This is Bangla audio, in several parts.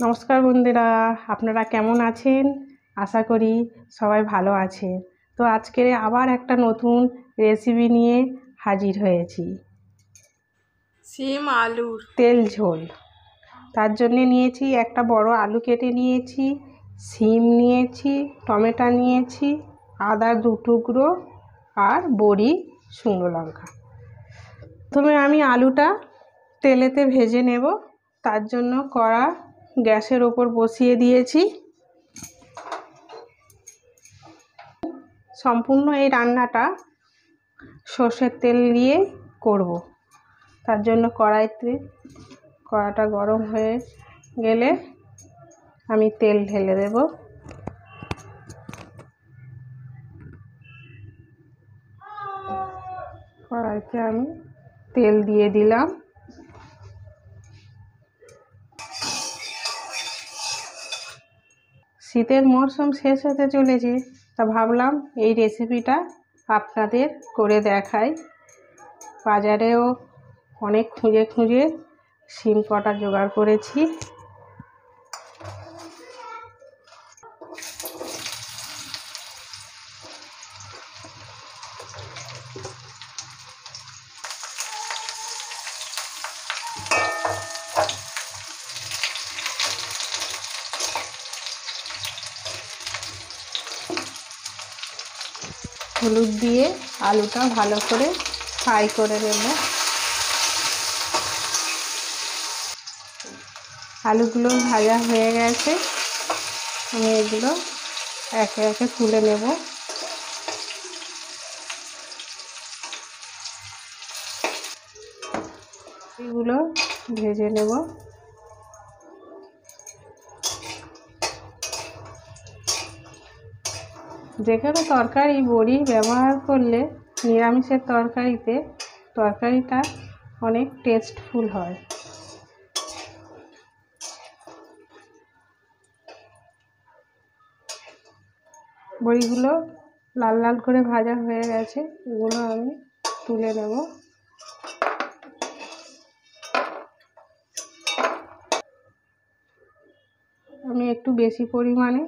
নমস্কার বন্ধুরা আপনারা কেমন আছেন? আশা করি সবাই ভালো আছে তো আজকের আবার একটা নতুন রেসিপি নিয়ে হাজির হয়েছি। সিম আলুর। তেল ঝোল। তার জন্যে নিয়েছি একটা বড় আলু কেটে নিয়েছি সিম নিয়েছি টমেটো নিয়েছি আদা দু টুকরো আর বড়ি শুকনো লঙ্কা। প্রথমে আমি আলুটা তেলেতে ভেজে নেব। তার জন্য কড়া গ্যাসের ওপর বসিয়ে দিয়েছি। সম্পূর্ণ এই রান্নাটা সর্ষের তেল দিয়ে করব। তার জন্য কড়াইতে, কড়াটা গরম হয়ে গেলে আমি তেল ঢেলে দেব। কড়াইতে আমি তেল দিয়ে দিলাম। শীতের মরশুম শেষ হতে চলেছে, তা ভাবলাম এই রেসিপিটা আপনাদের করে দেখাই। বাজারেও অনেক খুঁজে খুঁজে সিম কটা জোগাড় করেছি। হলুদ দিয়ে আলুটা ভালো করে ফ্রাই করে নেব। আলুগুলো ভাজা হয়ে গেছে। আমি এগুলো একে একে তুলে নেব। এগুলো ভেজে নেব। যে কোনো তরকারি, বড়ি ব্যবহার করলে নিরামিষের তরকারিতে তরকারিটা অনেক টেস্টফুল হয়। বড়িগুলো লাল লাল করে ভাজা হয়ে গেছে এগুলো আমি তুলে নেব। আমি একটু বেশি পরিমাণে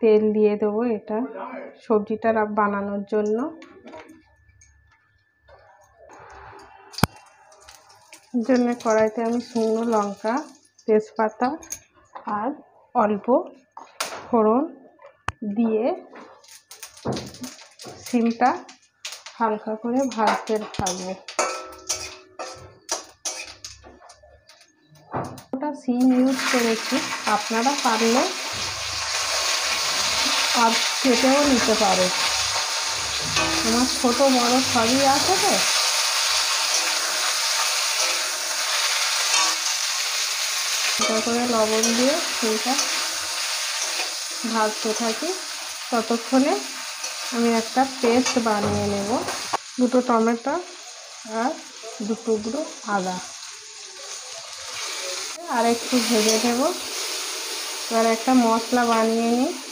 তেল দিয়ে দেবো এটা সবজিটা বানানোর জন্য। জন্য কড়াইতে আমি শুকনো লঙ্কা, তেজপাতা আর অল্প ফোড়ন দিয়ে সিমটা হালকা করে ভাজতে থাকব। ওটা সিম ইউজ করেছি, আপনারা পারলে আর খেতেও নিতে পারো। তোমার ছোটো বড় সবই আছে তো? করে লবণ দিয়ে ফুলটা ভাজতে থাকি। ততক্ষণে আমি একটা পেস্ট বানিয়ে নেব। দুটো টমেটো আর দু টুকরো আদা। আর একটু ভেজে নেব। এবার একটা মশলা বানিয়ে নিই।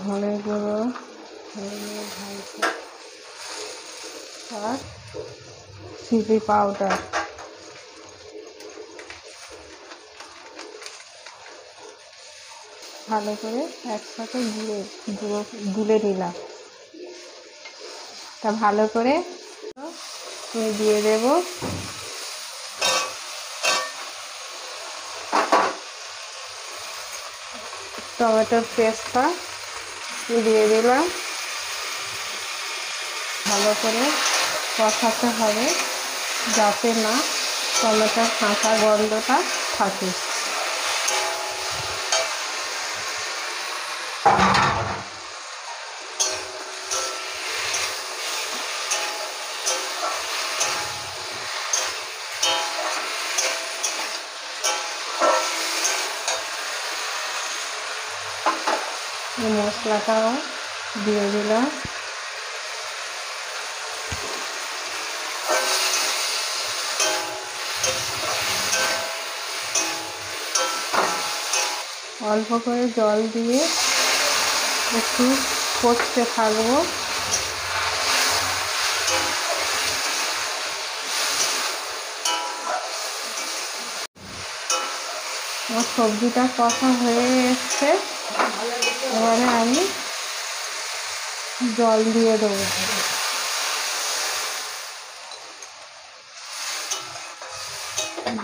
ধনে গুঁড়ো আর চিলি পাউডার। ভালো করে একসাথে গুলে গুলে নিলাম। তা ভালো করে দিয়ে দেব। টমেটোর পেস্টটা দিয়ে দিলাম। ভালো করে কষাতে হবে যাতে না টমেটোর কাঁচা গন্ধটা থাকে। মশলাটাও দিয়ে দিলাম। অল্প করে জল দিয়ে একটু কষতে থাকব। আমার সবজিটা কষা হয়ে এসছে। এবারে আমি জল দিয়ে দেবো।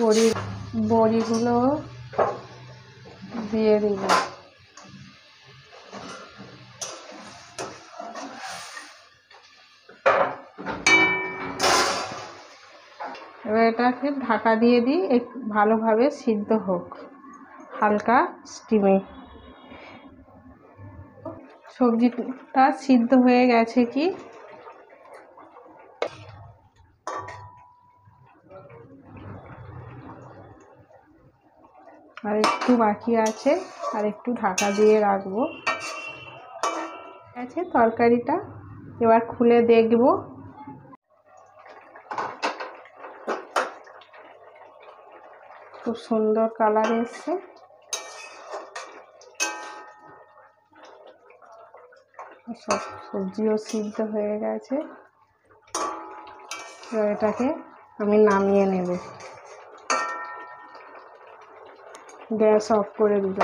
বড়ি, বড়িগুলো দিয়ে দিব। এটাকে ঢাকা দিয়ে দিই ভালোভাবে সিদ্ধ হোক, হালকা স্টিমে সবজিটা সিদ্ধ হয়ে গেছে কি? আর একটু বাকি আছে, আর একটু ঢাকা দিয়ে রাখব। আছে তরকারিটা, এবার খুলে দেখব। খুব সুন্দর কালার এসছে। সব সবজিও সিদ্ধ হয়ে গেছে। এবার এটাকে আমি নামিয়ে নেব। গ্যাস অফ করে দিল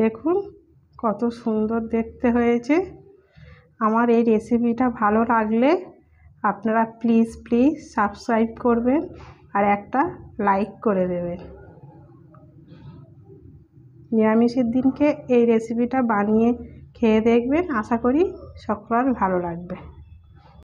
দেখুন কত সুন্দর দেখতে হয়েছে। আমার এই রেসিপিটা ভালো লাগলে আপনারা প্লিজ প্লিজ সাবস্ক্রাইব করবেন আর একটা লাইক করে দেবেন। নিরামিষের দিনকে এই রেসিপিটা বানিয়ে খেয়ে দেখবেন। আশা করি সকলের ভালো লাগবে।